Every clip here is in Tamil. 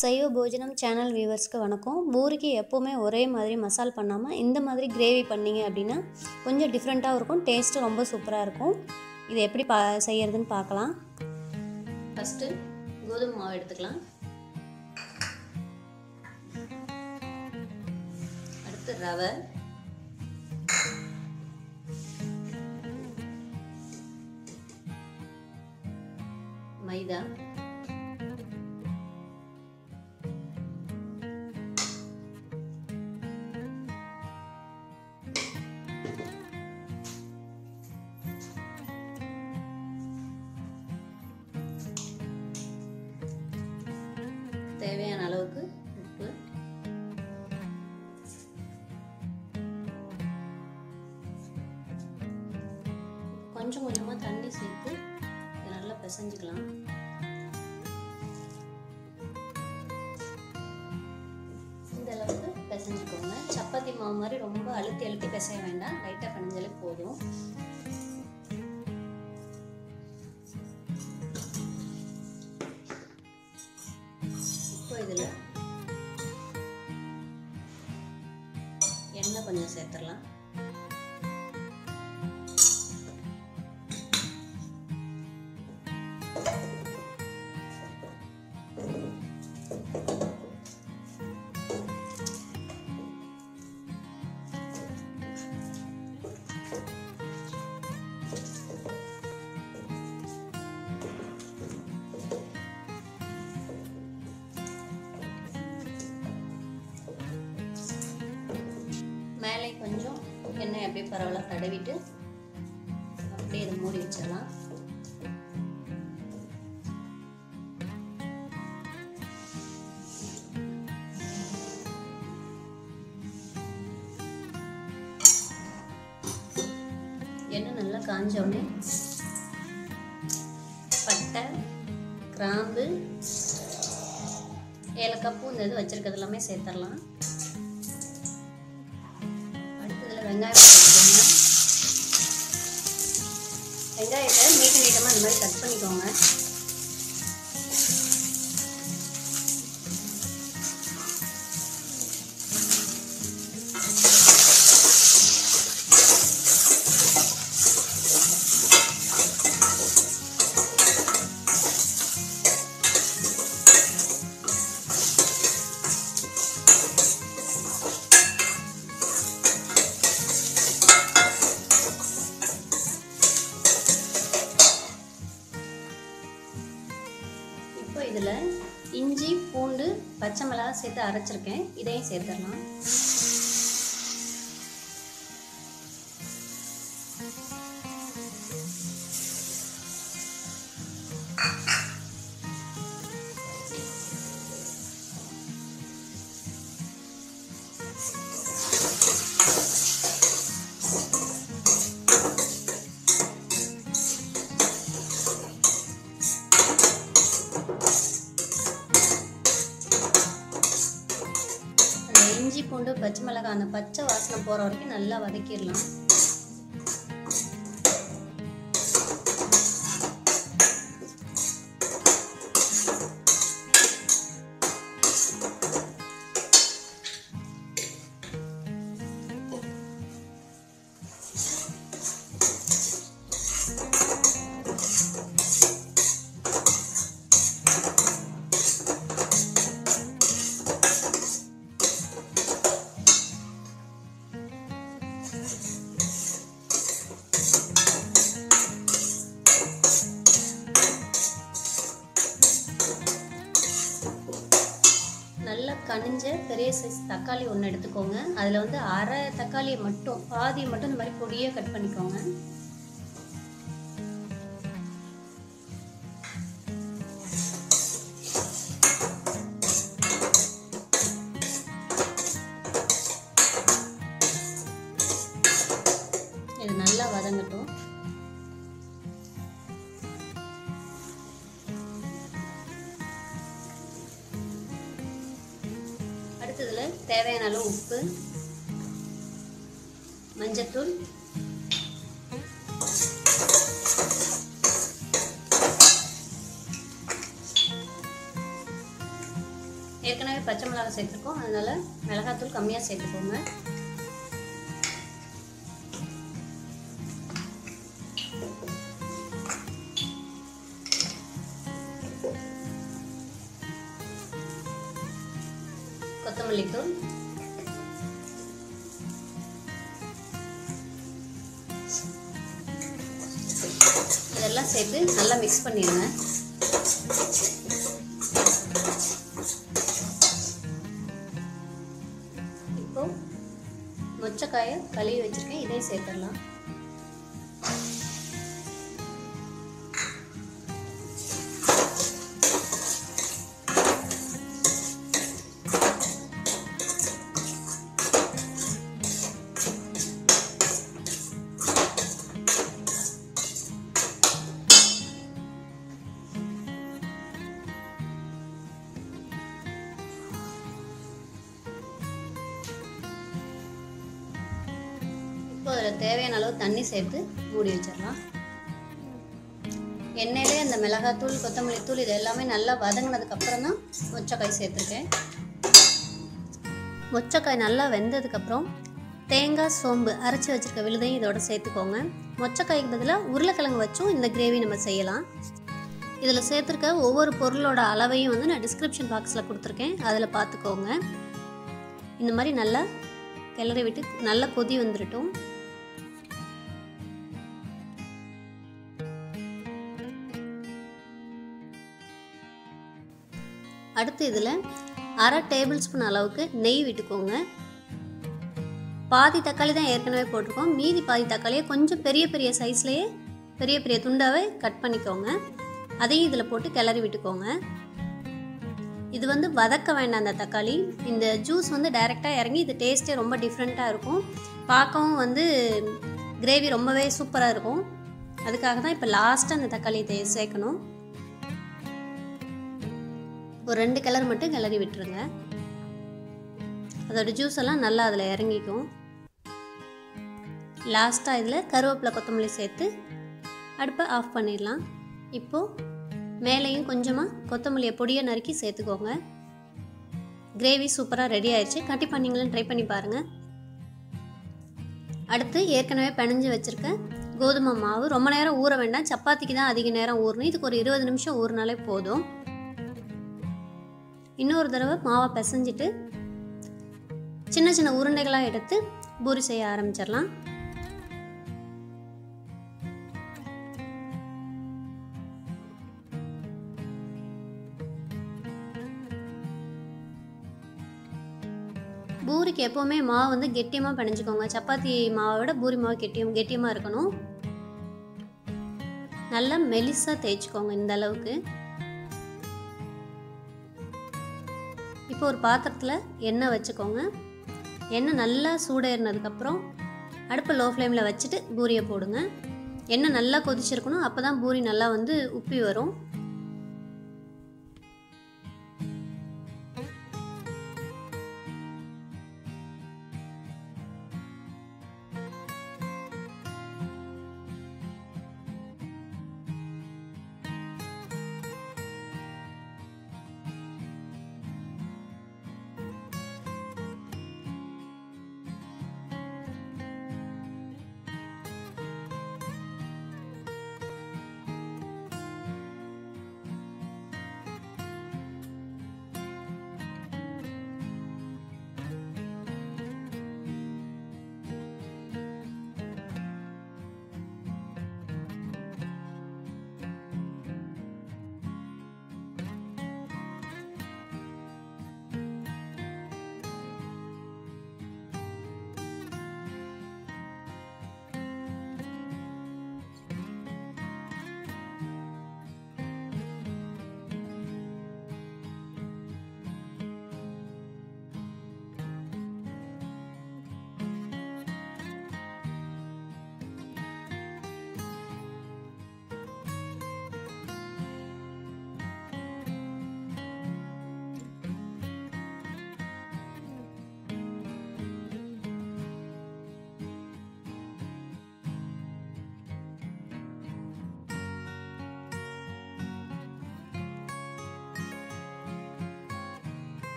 சைவ போஜனம் சேனல் வியூவர்ஸ்க்கு வணக்கம். பூரிக்கு எப்போவுமே ஒரே மாதிரி மசால் பண்ணாமல் இந்த மாதிரி கிரேவி பண்ணீங்க அப்படின்னா கொஞ்சம் டிஃப்ரெண்ட்டாக இருக்கும். டேஸ்ட்டு ரொம்ப சூப்பராக இருக்கும். இது எப்படி பா செய்யறதுன்னு பார்க்கலாம். ஃபஸ்ட்டு கோதுமை மாவு எடுத்துக்கலாம். அடுத்து ரவை. மைதா. பிசைஞ்சுக்கலாம் இந்த அளவுக்கு பிசைஞ்சுக்கோங்க. சப்பாத்தி மாவு மாதிரி ரொம்ப அழுத்தி அழுத்தி பிசைய வேண்டாம். லைட்டாக பிணைஞ்சாலே போதும். இப்போ இதில் எண்ணெய் கொஞ்சம் சேர்த்துடலாம். அப்படியே பரவாயில்ல தடவிட்டு அப்படியே இதை மூடி வச்சிடலாம். எண்ணெய் நல்லா காஞ்ச உடனே பட்டை கிராம்பு ஏலக்காய் பூ இந்த இது வச்சிருக்கிறது எல்லாமே சேர்த்துடலாம். வெங்காயம் சேர்த்துக்கோங்க வெங்காயத்தை நீட்ட நீட்டமாக இந்த மாதிரி கட் பண்ணிக்கோங்க. இப்போ இதில் இஞ்சி பூண்டு பச்சை மிளகாய் சேர்த்து அரைச்சிருக்கேன். இதையும் சேர்த்துடலாம். அந்த பச்சை வாசனை போகிற வரைக்கும் நல்லா வதக்கிடலாம். நல்லா கனிஞ்ச பெரிய சைஸ் தக்காளி ஒன்று எடுத்துக்கோங்க. அதில் வந்து அரை தக்காளியை மட்டும் பாதியை மட்டும் இந்த மாதிரி பொடியாக கட் பண்ணிக்கோங்க. இது நல்லா வதங்கட்டும். தேவையான அளவு உப்பு மஞ்சத்தூள் ஏற்கனவே பச்சை மிளகாய் சேர்த்துருக்கோம். அதனால் மிளகாத்தூள் கம்மியாக சேர்த்துக்கோங்க. கொத்தமல்லி தூள். இதெல்லாம் சேர்த்து நல்லா மிக்ஸ் பண்ணிடுங்க. இப்போ மொச்சக்காயை கழுவி வச்சிருக்கேன். இதையும் சேர்த்துடலாம். அதில் தேவையான அளவு தண்ணி சேர்த்து மூடி வச்சிடலாம். எண்ணெயிலே அந்த மிளகாத்தூள் கொத்தமல்லி தூள் இது எல்லாமே நல்லா வதங்கினதுக்கு அப்புறம் தான் மொச்சக்காய் சேர்த்துருக்கேன். மொச்சக்காய் நல்லா வெந்ததுக்கப்புறம் தேங்காய் சோம்பு அரைச்சி வச்சிருக்க விழுதையும் இதோட சேர்த்துக்கோங்க. மொச்சக்காய்க்கு பதிலாக உருளைக்கிழங்கு வச்சும் இந்த கிரேவி நம்ம செய்யலாம். இதில் சேர்த்துருக்க ஒவ்வொரு பொருளோட அளவையும் வந்து நான் டிஸ்கிரிப்ஷன் பாக்ஸில் கொடுத்துருக்கேன். அதில் பார்த்துக்கோங்க. இந்த மாதிரி நல்லா கிளறி விட்டு நல்லா கொதி வந்துடட்டும் அடுத்து இதில் அரை டேபிள் ஸ்பூன் அளவுக்கு நெய் விட்டுக்கோங்க. பாதி தக்காளி தான் ஏற்கனவே போட்டிருக்கோம். மீதி பாதி தக்காளியை கொஞ்சம் பெரிய பெரிய சைஸ்லேயே பெரிய பெரிய துண்டாவே கட் பண்ணிக்கோங்க. அதையும் இதில் போட்டு கிளறி விட்டுக்கோங்க. இது வந்து வதக்க வேண்டாம் அந்த தக்காளி. இந்த ஜூஸ் வந்து டைரெக்டாக இறங்கி இது டேஸ்ட்டே ரொம்ப டிஃப்ரெண்ட்டாக இருக்கும். பார்க்கவும் வந்து கிரேவி ரொம்பவே சூப்பராக இருக்கும். அதுக்காக தான் இப்போ லாஸ்ட்டாக அந்த தக்காளியை சேர்க்கணும். ஒரு ரெண்டு கலர் மட்டும் கிளறி விட்டுருங்க. அதோட ஜூஸ் எல்லாம் நல்லா அதில் இறங்கிக்கும். லாஸ்ட்டாக இதில் கருவேப்பிலை கொத்தமல்லி சேர்த்து அடுப்பை ஆஃப் பண்ணிடலாம். இப்போது மேலேயும் கொஞ்சமாக கொத்தமல்லியை பொடியை நறுக்கி சேர்த்துக்கோங்க. கிரேவி சூப்பராக ரெடி ஆயிடுச்சு. கண்டிப்பாக நீங்களும் ட்ரை பண்ணி பாருங்கள் அடுத்து ஏற்கனவே பிணைஞ்சு வச்சுருக்க கோதுமை மாவு. ரொம்ப நேரம் ஊற வேண்டாம். சப்பாத்திக்கு தான் அதிக நேரம் ஊறணும். இதுக்கு ஒரு இருபது நிமிஷம் ஊறினாலே போதும். இன்னொரு தடவை மாவை பிசைஞ்சிட்டு சின்ன சின்ன உருண்டைகளாக எடுத்து பூரி செய்ய ஆரம்பிச்சிடலாம். பூரிக்கு எப்போவுமே மாவு வந்து கெட்டியமாக பிணைஞ்சுக்கோங்க. சப்பாத்தி மாவை விட பூரி மாவு கெட்டியம் கெட்டியமாக இருக்கணும். நல்லா மெலிசாக தேய்ச்சிக்கோங்க இந்த அளவுக்கு. இப்போ ஒரு பாத்திரத்தில் எண்ணெய் வச்சுக்கோங்க. எண்ணெய் நல்லா சூடேறினதுக்கப்புறம் அடுப்பை லோ ஃப்ளேமில் வச்சுட்டு பூரியை போடுங்க. எண்ணெய் நல்லா கொதிச்சிருக்கணும். அப்போ தான் பூரி நல்லா வந்து உப்பி வரும்.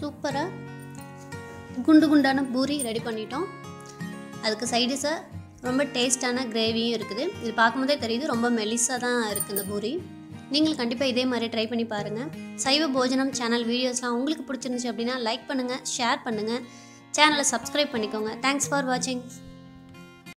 சூப்பராக குண்டு குண்டான பூரி ரெடி பண்ணிட்டோம். அதுக்கு சைடிஸாக ரொம்ப டேஸ்டான கிரேவியும் இருக்குது. இது பார்க்கும்போதே தெரியுது ரொம்ப மெலிசாக தான் இருக்குது இந்த பூரி. நீங்கள் கண்டிப்பாக இதே மாதிரி ட்ரை பண்ணி பாருங்கள் சைவ போஜனம் சேனல் வீடியோஸ்லாம் உங்களுக்கு பிடிச்சிருந்துச்சு அப்படின்னா லைக் பண்ணுங்கள் ஷேர் பண்ணுங்கள் சேனலை சப்ஸ்கிரைப் பண்ணிக்கோங்க. தேங்க்ஸ் ஃபார் வாட்சிங்